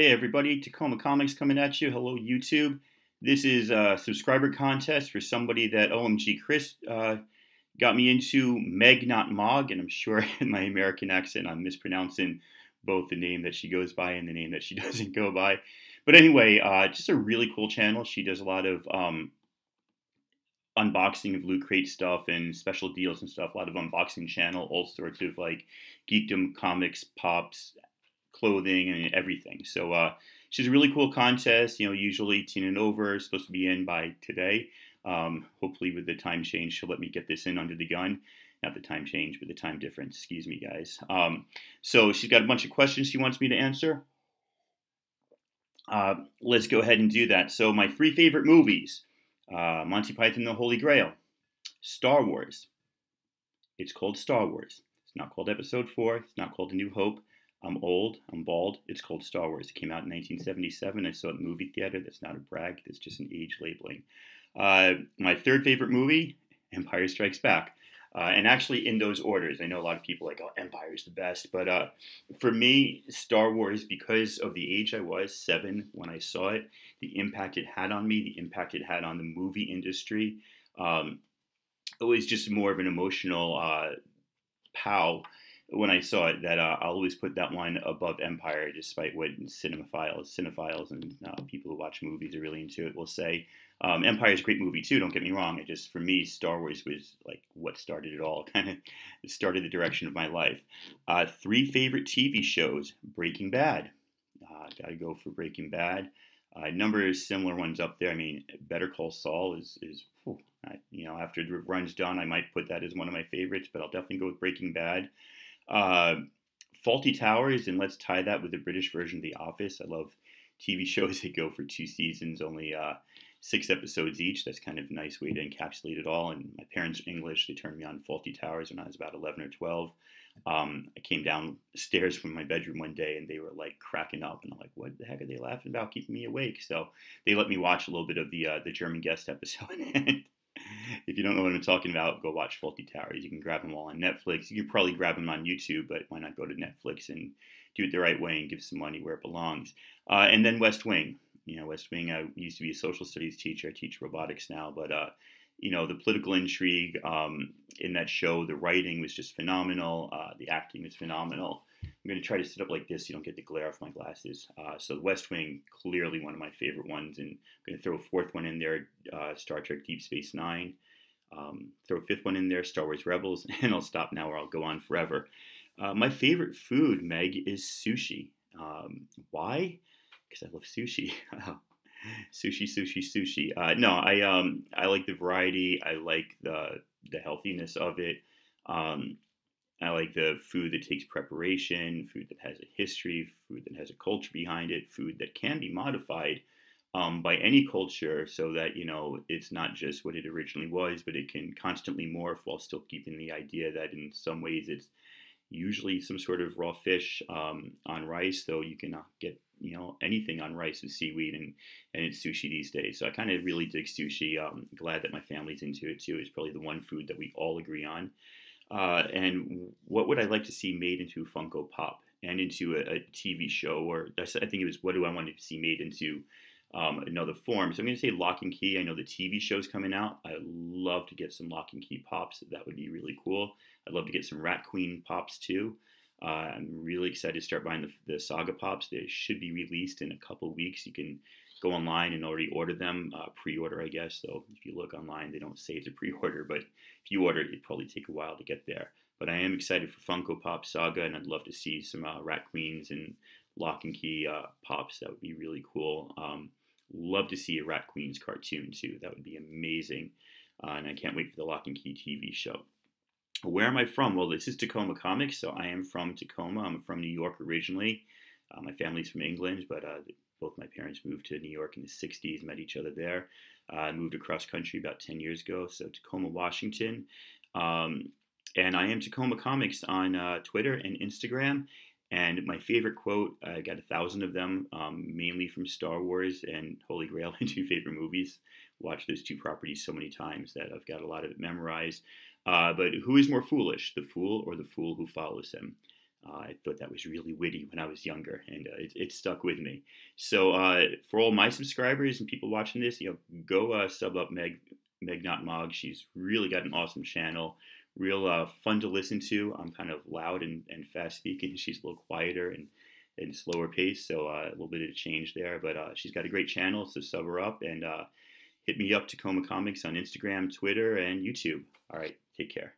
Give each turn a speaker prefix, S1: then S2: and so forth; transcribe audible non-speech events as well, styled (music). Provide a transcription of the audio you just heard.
S1: Hey everybody, Tacoma Comics coming at you. Hello YouTube. This is a subscriber contest for somebody that OMG Chris uh, got me into, Meg not Mog, and I'm sure in (laughs) my American accent I'm mispronouncing both the name that she goes by and the name that she (laughs) doesn't go by. But anyway, uh, just a really cool channel. She does a lot of um, unboxing of loot crate stuff and special deals and stuff. A lot of unboxing channel, all sorts of like geekdom, comics, pops, clothing and everything. So uh, she's a really cool contest. You know, usually ten and over is supposed to be in by today. Um, hopefully, with the time change, she'll let me get this in under the gun. Not the time change, but the time difference. Excuse me, guys. Um, so she's got a bunch of questions she wants me to answer. Uh, let's go ahead and do that. So my three favorite movies: uh, Monty Python and the Holy Grail, Star Wars. It's called Star Wars. It's not called Episode Four. It's not called A New Hope. I'm old. I'm bald. It's called Star Wars. It came out in 1977. I saw it in movie theater. That's not a brag. That's just an age labeling. Uh, my third favorite movie, Empire Strikes Back. Uh, and actually, in those orders, I know a lot of people like, oh, Empire is the best. But uh, for me, Star Wars, because of the age I was, seven when I saw it, the impact it had on me, the impact it had on the movie industry, um, it was just more of an emotional uh, pow when I saw it that uh, I'll always put that one above Empire, despite what cinemaphiles, cinephiles, and uh, people who watch movies are really into it will say. Um, Empire is a great movie too. Don't get me wrong. It just for me, Star Wars was like what started it all. (laughs) Kind of started the direction of my life. Uh, three favorite TV shows: Breaking Bad. Uh, Got to go for Breaking Bad. Uh, number of similar ones up there. I mean, Better Call Saul is is whew, I, you know after the run's done, I might put that as one of my favorites, but I'll definitely go with Breaking Bad. Uh, Fawlty Towers, and let's tie that with the British version of The Office. I love TV (laughs) shows that go for two seasons, only uh, six episodes each. That's kind of a nice way to encapsulate it all. And my parents are English. They turned me on Fawlty Towers when I was about 11 or 12. Um, I came downstairs from my bedroom one day and they were like cracking up and I'm like, what the heck are they laughing about keeping me awake? So they let me watch a little bit of the uh, the German guest episode. (laughs) if you don't know what I'm talking about, go watch Fawlty Towers. You can grab them all on Netflix. You can probably grab them on YouTube, but why not go to Netflix and do it the right way and give some money where it belongs? Uh, and then West Wing. You know, West Wing. I used to be a social studies teacher. I teach robotics now, but uh, you know, the political intrigue um, in that show, the writing was just phenomenal. Uh, the acting was phenomenal. I'm going to try to sit up like this so you don't get the glare off my glasses. Uh, so The West Wing, clearly one of my favorite ones. And I'm going to throw a fourth one in there, uh, Star Trek Deep Space Nine. Um, throw a fifth one in there, Star Wars Rebels. (laughs) And I'll stop now or I'll go on forever. Uh, my favorite food, Meg, is sushi. Um, why? Because I love sushi. (laughs) sushi, sushi, sushi. Uh, no, I um, I like the variety. I like the the healthiness of it. Um, I like the food that takes preparation, food that has a history, food that has a culture behind it, food that can be modified um, by any culture so that, you know, it's not just what it originally was, but it can constantly morph while still keeping the idea that in some ways it's usually some sort of raw fish um, on rice, though you can get, you know, anything on rice with seaweed and, and it's sushi these days. So I kind of really dig sushi. I'm glad that my family's into it too. It's probably the one food that we all agree on. Uh, and what would I like to see made into Funko Pop and into a, a TV show? Or I think it was what do I want to see made into um, another form? So I'm going to say Locke and Key. I know the TV show's coming out. I'd love to get some Locke and Key pops. That would be really cool. I'd love to get some Rat Queen pops too. Uh, I'm really excited to start buying the, the Saga pops. They should be released in a couple weeks. You can go online and already order them, uh, pre-order, I guess. So if you look online, they don't say it's a pre-order, but if you order it, it'd probably take a while to get there. But I am excited for Funko Pop Saga, and I'd love to see some uh, Rat Queens and Locke and Key uh, pops. That would be really cool. Um, love to see a Rat Queens cartoon too. That would be amazing. Uh, and I can't wait for the Locke and Key TV show. Where am I from? Well, this is Tacoma Comics, so I am from Tacoma. I'm from New York originally. Uh, my family's from England, but uh, both my parents moved to New York in the 60s, met each other there. I uh, moved across country about 10 years ago, so Tacoma, Washington. Um, and I am Tacoma Comics on uh, Twitter and Instagram. And my favorite quote, I got a thousand of them, um, mainly from Star Wars and Holy Grail, (laughs) my two favorite movies. Watched those two properties so many times that I've got a lot of it memorized. Uh, but who is more foolish, the fool or the fool who follows him? Uh, I thought that was really witty when I was younger, and uh, it, it, stuck with me. So uh, for all my subscribers and people watching this, you know, go uh, sub up Meg Meg Not Mog. She's really got an awesome channel, real uh, fun to listen to. I'm kind of loud and, and fast speaking. She's a little quieter and and slower pace, so uh, a little bit of a change there. But she's got a great channel, so sub her up and hit me up Tacoma Comics on Instagram, Twitter, and YouTube. All right, take care.